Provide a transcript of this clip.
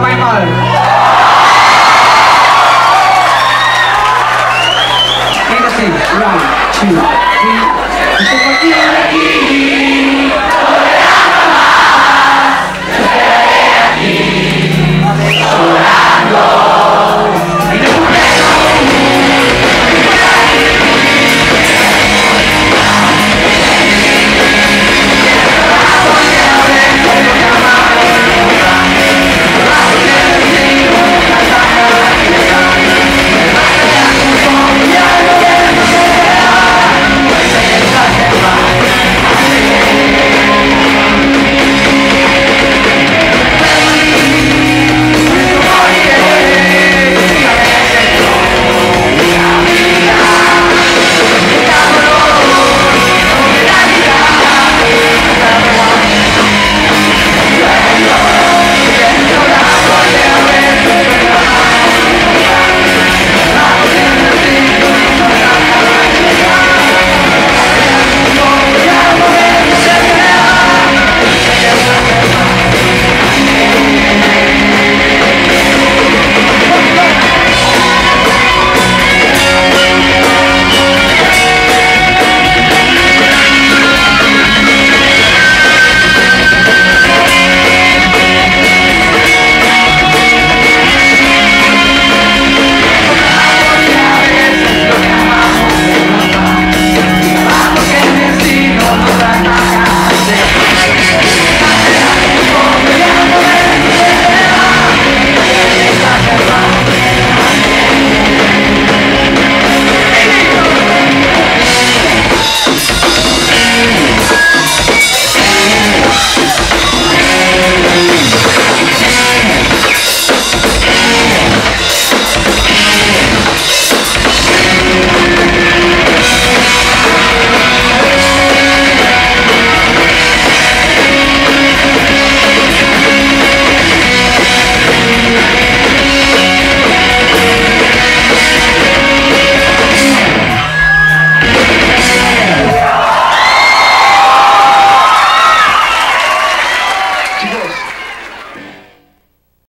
Pak Michael